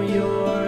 your